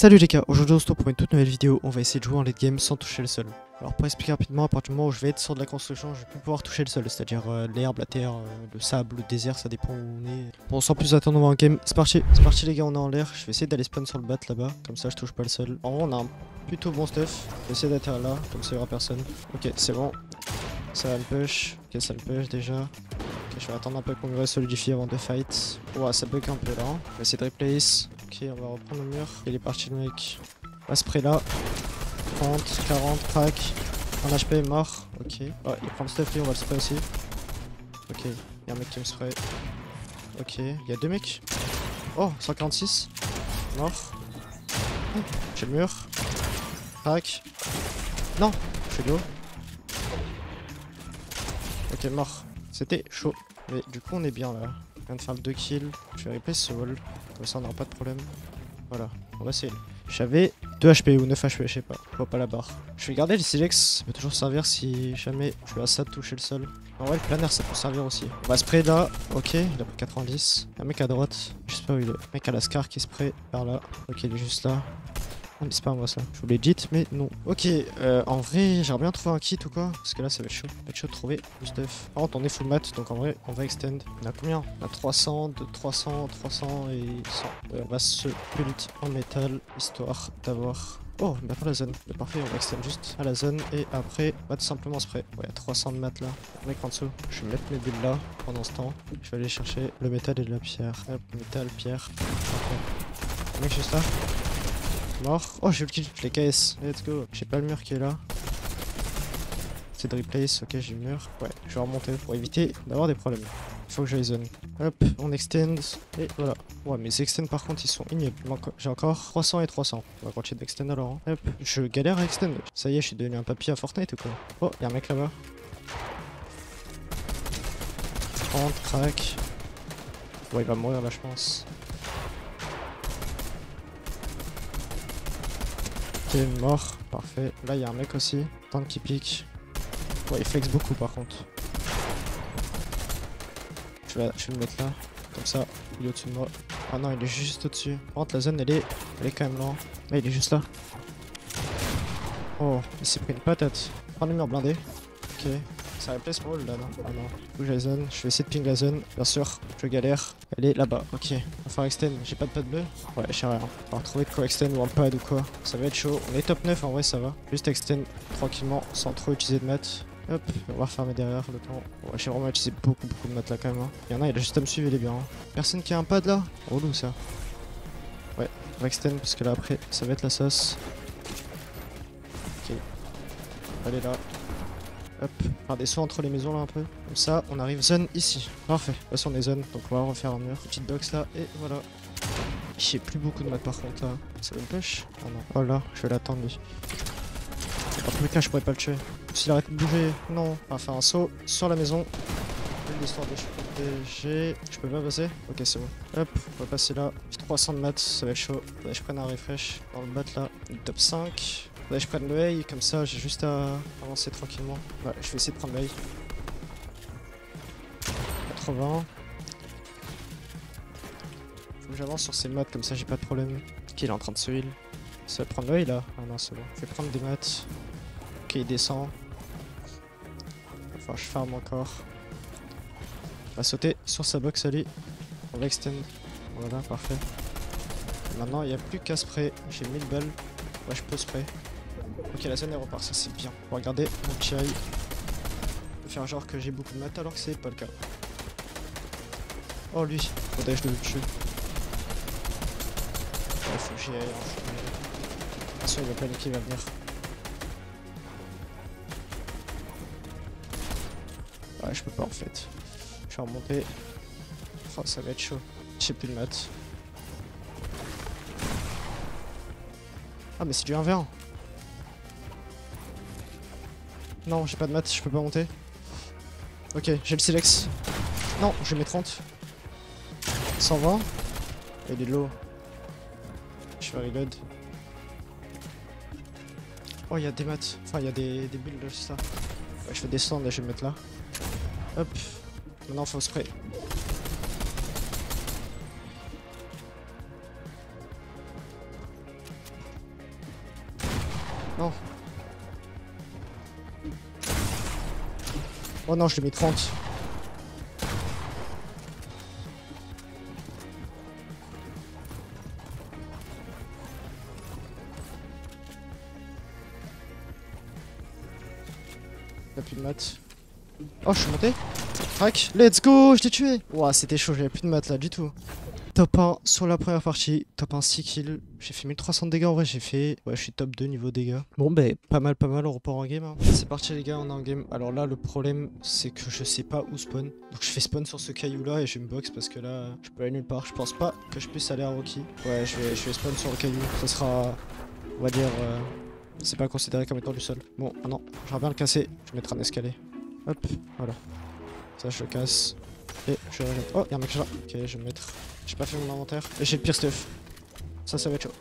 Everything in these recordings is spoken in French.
Salut les gars, aujourd'hui on se retrouve pour une toute nouvelle vidéo, on va essayer de jouer en late game sans toucher le sol. Alors pour expliquer rapidement, à partir du moment où je vais être sur de la construction, je vais plus pouvoir toucher le sol, c'est-à-dire euh, l'herbe, la terre, euh, le sable, le désert, ça dépend où on est. Bon sans plus attendre, on va en game, c'est parti C'est parti les gars, on est en l'air, je vais essayer d'aller spawn sur le bat là-bas, comme ça je touche pas le sol. En vrai on a un plutôt bon stuff, je vais essayer d'atterrir là, comme ça il y aura personne. Ok c'est bon, ça va me push, ok ça me push déjà. Ok je vais attendre un peu qu'on me solidifie avant de fight. Ouah ça bug un peu là, je vais essayer de replace. Ok, on va reprendre le mur. Il est parti le mec. Va spray là. 30, 40, crack. Un HP mort. Ok. Oh, il prend le stuff lui, on va le spray aussi. Ok, il y a un mec qui me spray. Ok, il y a deux mecs. Oh, 146. Mort. J'ai le mur. Crack. Non, je suis l'eau. Ok, mort. C'était chaud. Mais du coup, on est bien là. On vient de faire le 2 kills. Je vais replace ce wall. Comme ça, on n'aura pas de problème. Voilà, on va essayer. J'avais 2 HP ou 9 HP, je sais pas. Je vois pas la barre. Je vais garder le silex, ça peut toujours servir si jamais je suis à ça de toucher le sol. En vrai, le planaire, ça peut servir aussi. On va spray là. Ok, il a pris 90. Un mec à droite. Je sais pas où il est. Un mec à la scar qui spray par là. Ok, il est juste là. Ah mais c'est pas moi ça, je voulais legit mais non. Ok, euh, en vrai j'aimerais bien trouver un kit ou quoi, parce que là ça va être chaud. Ça va être chaud de trouver du stuff. Par contre on est full mat, donc en vrai on va extend. On a combien? On a 300, de 300, 300 et 100. Ouais, on va se build en métal, histoire d'avoir... Oh, on a pas la zone. Parfait, on va extend juste à la zone et après, va tout simplement spray. Ouais, il y a 300 de mat là. Mec en dessous. Je vais mettre mes bulles là pendant ce temps. Je vais aller chercher le métal et de la pierre. Hop, métal, pierre. Mec juste là. Mort. Oh, j'ai le kill, les KS. Let's go. J'ai pas le mur qui est là. C'est de replace. Ok, j'ai le mur. Ouais, je vais remonter pour éviter d'avoir des problèmes. Il faut que je zone. Hop, on extend. Et voilà. Ouais, mes extends par contre, ils sont ignobles. J'ai encore 300 et 300. On va continuer d'extend alors. Hein. Hop, je galère à extend. Ça y est, je suis devenu un papier à Fortnite ou quoi? Oh, y'a un mec là-bas. 30, crack. Ouais, il va mourir là, je pense. Ok, mort, parfait. Là, il y a un mec aussi. Tant qui pique. Ouais, il flex beaucoup par contre. Je vais, je vais le mettre là. Comme ça, il est au-dessus de moi. Ah non, il est juste au-dessus. Par contre, la zone, elle est, elle est quand même loin. Mais il est juste là. Oh, il s'est pris une patate. Prends le mur blindé. Ok. Ça replace wall là, non Ah non. Que j'ai zone. Je vais essayer de ping la zone. Bien sûr, je galère. Elle est là-bas. Ok. Faire extend. J'ai pas de pad bleu. Ouais, j'ai rien. On va retrouver de quoi extend ou un pad ou quoi. Ça va être chaud. On est top 9 en vrai, ça va. Juste extend tranquillement sans trop utiliser de maths. Hop, on va refermer derrière le temps. Ouais, j'ai vraiment utilisé beaucoup, beaucoup de maths là quand même. Hein. Il y en a, il a juste à me suivre, il est bien. Hein. Personne qui a un pad là? Relou ça. Ouais, extend parce que là après, ça va être la sauce. Ok. Allez là. Hop, des sauts entre les maisons là un peu. Comme ça, on arrive zone ici. Parfait. Façon, on est zone, donc on va refaire un mur. Petite box là, et voilà. J'ai plus beaucoup de maths par contre là. Ça va me push Ah non. Oh là, je vais l'attendre lui. Dans tous cas, je pourrais pas le tuer. S'il arrête de bouger, non. On va faire un saut sur la maison. L'histoire de protéger. Je peux pas passer? Ok, c'est bon. Hop, on va passer là. J'ai 300 de maths, ça va être chaud. Je prenne un refresh dans le bat là. Top 5. Je prenne le A, comme ça j'ai juste à avancer tranquillement. Je vais essayer de prendre le A. 80. Faut que j'avance sur ces maths, comme ça j'ai pas de problème. Ok, il est en train de se heal. Ça va prendre le A là? Ah non, c'est bon. Je vais prendre des maths. Ok, il descend. Enfin, je farm encore. On va sauter sur sa box, allez. On va. Voilà, parfait. Maintenant, il n'y a plus qu'à spray. J'ai 1000 balles. Ouais, je peux spray. Ok, la zone repart, ça c'est bien. On va regarder mon chai. Faire genre que j'ai beaucoup de maths alors que c'est pas le cas. Oh lui, faudrait que je le tue. Ouais, faut que j'y aille. De toute façon, il va paniquer, il va venir. Ouais, je peux pas en fait. Je vais remonter. Oh, ça va être chaud. J'ai plus de maths. Ah, mais c'est du 1v1. Non, j'ai pas de maths, je peux pas monter. Ok, j'ai le silex. Non, je mets 30. 120. Et est low. Je vais reload. Oh, il y a des maths. Enfin, il y a des, des bulles de ça. Ouais, je vais descendre et je vais me mettre là. Hop. Maintenant, faut spray. Oh non, je l'ai mis 30. Y'a plus de maths. Oh, je suis monté. Crac. Let's go, je l'ai tué. Ouah, c'était chaud, j'avais plus de maths là du tout. Top 1 sur la première partie, top 1 6 kills. J'ai fait 1300 dégâts en vrai, j'ai fait. Ouais, je suis top 2 niveau dégâts. Bon, ben, pas mal, pas mal, on repart en game. hein. C'est parti, les gars, on est en game. Alors là, le problème, c'est que je sais pas où spawn. Donc je fais spawn sur ce caillou là et je me box parce que là, je peux aller nulle part. Je pense pas que je puisse aller à Rocky. Ouais, je vais, je vais spawn sur le caillou. Ça sera, on va dire, euh, c'est pas considéré comme étant du sol. Bon, ah non, j'aimerais bien le casser. Je vais mettre un escalier. Hop, voilà. Ça, je le casse. Et je vais remettre. Oh, y'a un mec là. Ok, je vais me mettre. J'ai pas fait mon inventaire. Et j'ai le pire stuff. Ça, ça va être chaud.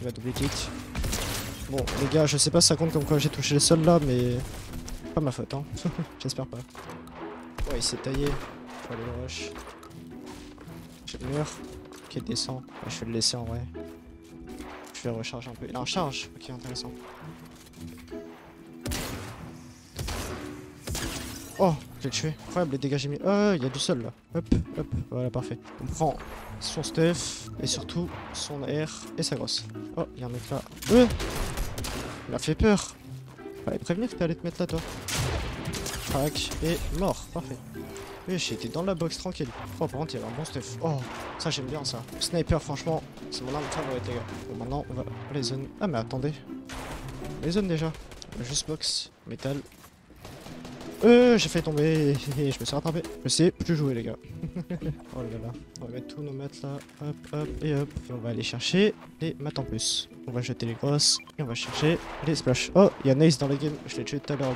Il va double kick. Bon, les gars, je sais pas si ça compte comme quoi j'ai touché le sol là, mais. Pas ma faute, hein. J'espère pas. Ouais, il s'est taillé. Faut aller le rush. J'ai le mur. Ok, descend. Je vais le laisser en vrai. Je vais recharger un peu. Il a un charge. Ok, intéressant. Oh, je l'ai tué. Incroyable les dégâts j'ai mis. Oh, il y a du sol là. Hop, hop. Voilà, parfait. On prend son stuff et surtout son air et sa grosse. Oh, il y a un mec là. Euh il a fait peur. Fallait prévenir que t'allais te mettre là, toi. Crac et mort. Parfait. Oui, j'ai été dans la box tranquille. Oh, par contre, il y avait un bon stuff. Oh, ça, j'aime bien ça. Sniper, franchement, c'est mon arme favorite, les gars. Bon, maintenant, on va les zones. Ah, mais attendez. Les zones déjà. Juste box. Métal. Euh, j'ai fait tomber et je me suis rattrapé. Je sais plus jouer les gars. oh là là. On va mettre tous nos maths là. Hop, hop et hop. Et on va aller chercher les maths en plus. On va jeter les grosses et on va chercher les splash. Oh, il y a Nice dans la game. Je l'ai tué tout à l'heure.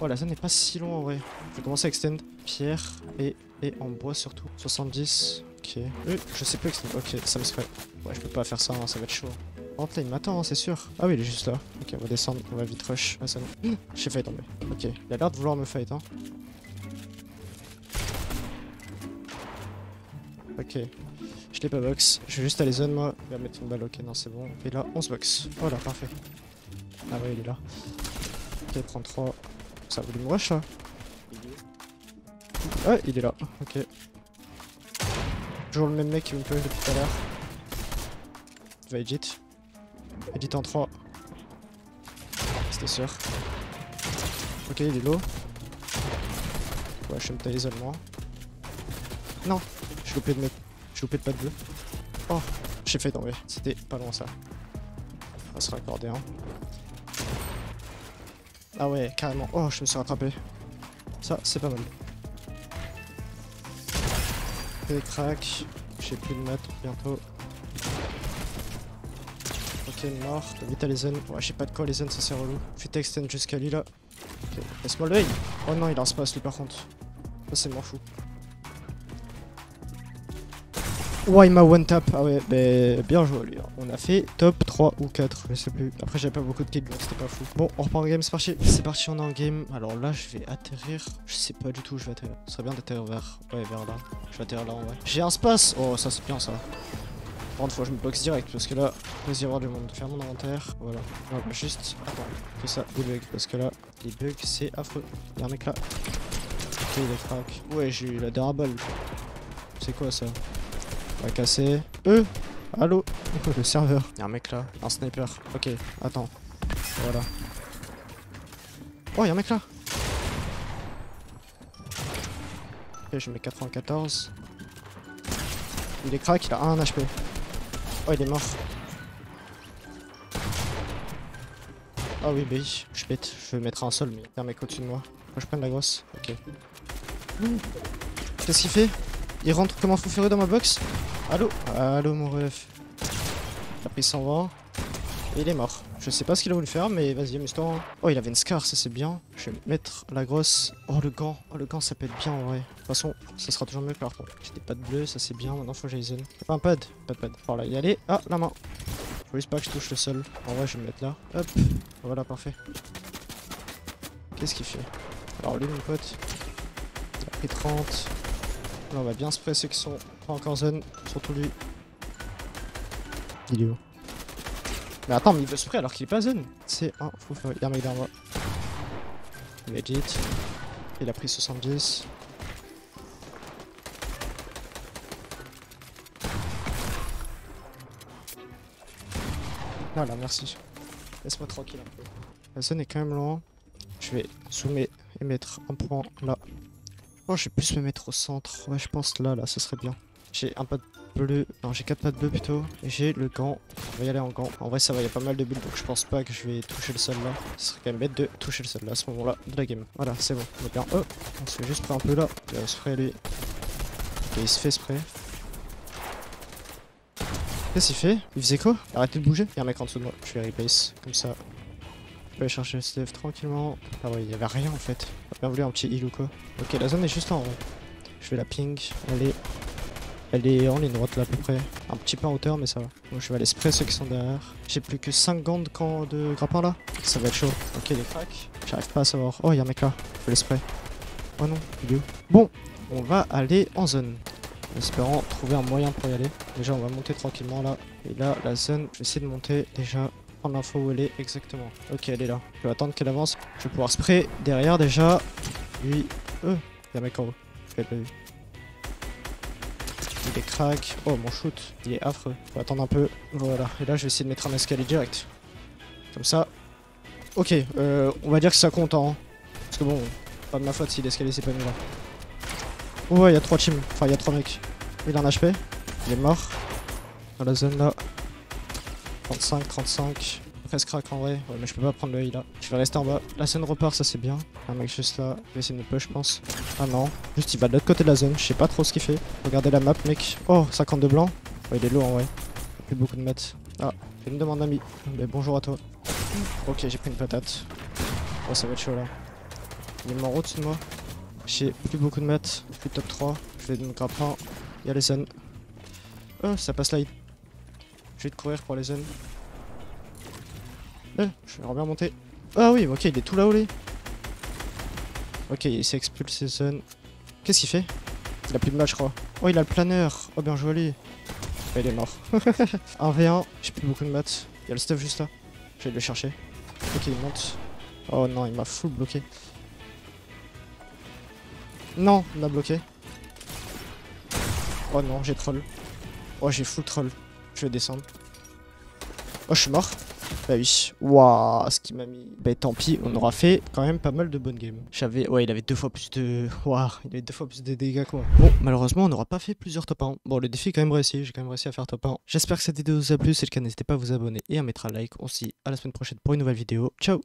Oh la zone n'est pas si long en vrai. Je vais commencer à extend. Pierre et, et en bois surtout. 70. Ok. Euh, je sais plus extend. Ok, ça me serait. Ouais, je peux pas faire ça, hein, ça va être chaud. Rentre là, il m'attend, hein, c'est sûr. Ah oui, il est juste là. Ok, on va descendre, on va vite rush. Ah, ça non. J'ai failli tomber. Ok, il a l'air de vouloir me fight, hein. Ok. Je l'ai pas box. Je vais juste aller zone, moi. Il va mettre une balle, ok, non, c'est bon. Et là, on se box. Voilà, parfait. Ah ouais, il est là. Ok, 33. Ça a voulu me rush, ça Ouais, il est là. Ok. Toujours le même mec qui me push depuis tout à l'heure. Va edit. En 3. C'était sûr. Ok, il est low. Ouais, je me taille isolement. Non, j'ai loupé de mes... J'ai loupé de pas de bleu. Oh, j'ai fait tomber. C'était pas loin ça. On va se raccorder hein. Ah ouais, carrément. Oh, je me suis rattrapé. Ça, c'est pas mal. Crack. J'ai plus de maths bientôt. Ok, mort. Vite à les zones. Ouais, je sais pas de quoi les zones, ça c'est relou. Fais extend jusqu'à lui là. Ok, laisse-moi l'œil. Oh non, il a un space lui par contre. Ça c'est moins fou. Ouais, il m'a one tap? Ah ouais, bah, bien joué lui. hein. On a fait top 3 ou 4, je sais plus. Après, j'avais pas beaucoup de kills, donc c'était pas fou. Bon, on reprend en game, c'est parti. C'est parti, on est en game. Alors là, je vais atterrir. Je sais pas du tout où je vais atterrir. Ce serait bien d'atterrir vers. Ouais, vers là. Je vais atterrir là en vrai. J'ai un space. Oh, ça c'est bien ça. Je me boxe direct parce que là, il y avoir du monde. Faire mon inventaire. Voilà. Juste. Attends. Fais ça, des bugs. Parce que là, les bugs, c'est affreux. Y'a un mec là. Ok, il est crack. Ouais, j'ai eu la dernière. C'est quoi ça? On va casser. Euh Allô? Le serveur. Y'a un mec là. Un sniper. Ok, attends. Voilà. Oh, y'a un mec là. Ok, je mets 94. Il est crack, il a 1 HP. Oh, il est mort. Ah oui, bah oui, je bête. Je vais mettre un sol, mais il y a un mec au-dessus de moi. Que je prenne la grosse. Ok. Qu'est-ce qu'il fait? Il rentre comme un fou furieux dans ma box? Allô? Allô, mon ref. A pris 120. Et il est mort. Je sais pas ce qu'il a voulu faire, mais vas-y, amuse-toi. hein. Oh, il avait une scar, ça c'est bien. Je vais mettre la grosse. Oh, le gant. Oh, le gant, ça peut être bien en vrai. De toute façon, ça sera toujours mieux que l'arbre. J'ai des pattes bleues, ça c'est bien. Maintenant, faut que j'aille. Pas un pad. Pas de pad. Voilà, y aller. Ah, la main. Faut juste pas que je touche le sol. En vrai, je vais me mettre là. Hop. Voilà, parfait. Qu'est-ce qu'il fait? Alors, lui, mon pote. Il a pris 30. Là, on va bien se presser qui sont pas encore zone. Surtout lui. Il est où? Mais attends, mais il veut spray alors qu'il est pas zone. C'est un fou furieux. Y'a un mec derrière moi. Legit. Il a pris 70. Voilà, merci. Laisse-moi tranquille un peu. La zone est quand même loin. Je vais zoomer et mettre un point là. Oh, je vais plus me mettre au centre. Ouais, je pense là, là, ce serait bien. J'ai un pas de bleu. Non, j'ai quatre pas de bleu plutôt. J'ai le gant. On va y aller en gant. En vrai, ça va, il y a pas mal de bulles, donc je pense pas que je vais toucher le sol là. Ce serait quand même bête de toucher le sol là à ce moment-là de la game. Voilà, c'est bon. On est bien. Oh, on se fait juste près un peu là. Spray lui. Ok, il se fait spray. Qu'est-ce fait Il faisait quoi? Arrêtez de bouger. Il y a un mec en dessous de moi. Je vais replace. Comme ça. Je vais aller chercher le Steve tranquillement. Ah ouais, il y avait rien en fait. Bien voulu un petit heal ou quoi. Ok, la zone est juste en haut. Je vais la ping. Elle est elle est en ligne droite là à peu près. Un petit peu en hauteur mais ça va. Donc je vais aller spray ceux qui sont derrière. J'ai plus que 5 gants de, grappin là. Ça va être chaud. Ok les cracks. J'arrive pas à savoir. Oh y'a un mec là. Je vais les spray. Oh non, il est où? Bon, on va aller en zone. Espérant trouver un moyen pour y aller. Déjà on va monter tranquillement là. Et là la zone, je vais essayer de monter déjà. Prendre l'info où elle est exactement. Ok elle est là. Je vais attendre qu'elle avance. Je vais pouvoir spray derrière déjà. Lui. Euh, y'a un mec en haut. Je l'ai pas vu. Il est crack. Oh mon shoot, il est affreux. Faut attendre un peu. Voilà. Et là je vais essayer de mettre un escalier direct. Comme ça. Ok, euh, on va dire que ça compte hein. Parce que bon, pas de ma faute si l'escalier c'est pas mieux là. Ouais, il y a trois teams. Enfin, il y a trois mecs. Il a un HP. Il est mort. Dans la zone là. 35, 35. Presque crack en vrai. Ouais, mais je peux pas prendre le heal là. Je vais rester en bas. La zone repart, ça c'est bien. Un mec juste là. Je vais essayer de me push, je pense. Ah non. Juste il va de l'autre côté de la zone. Je sais pas trop ce qu'il fait. Regardez la map, mec. Oh, 52 blanc. Ouais, il est lourd en vrai. Plus beaucoup de mètres. Ah, fais une demande d'amis. Mais bonjour à toi. Ok, j'ai pris une patate. Oh, ça va être chaud là. Il est mort au-dessus de moi. J'ai plus beaucoup de mètres. Plus top 3. Je vais me grappin. Il y a les zones. Oh, ça passe là. Je vais te courir pour les zones. Eh, je vais bien monter. Ah oui, ok, il est tout là-haut, lui. Ok, il s'est expulsé zone. Qu'est-ce qu'il fait? Il a plus de match, je crois. Oh, il a le planeur. Oh, bien joué, lui. il est mort. 1v1, j'ai plus beaucoup de maths. Il y a le stuff juste là. Je vais le chercher. Ok, il monte. Oh non, il m'a full bloqué. Non, il m'a bloqué. Oh non, j'ai troll. Oh, j'ai full troll. Je vais descendre. Oh, je suis mort. Bah oui. Waouh, ce qui m'a mis. Bah tant pis, on aura fait quand même pas mal de bonnes games. J'avais. Ouais, il avait deux fois plus de. Waouh, il avait deux fois plus de dégâts quoi. Bon, malheureusement, on n'aura pas fait plusieurs top 1. Bon, le défi est quand même réussi. J'ai quand même réussi à faire top 1. J'espère que cette vidéo vous a plu. Si c'est le cas, n'hésitez pas à vous abonner et à mettre un like. On se dit à la semaine prochaine pour une nouvelle vidéo. Ciao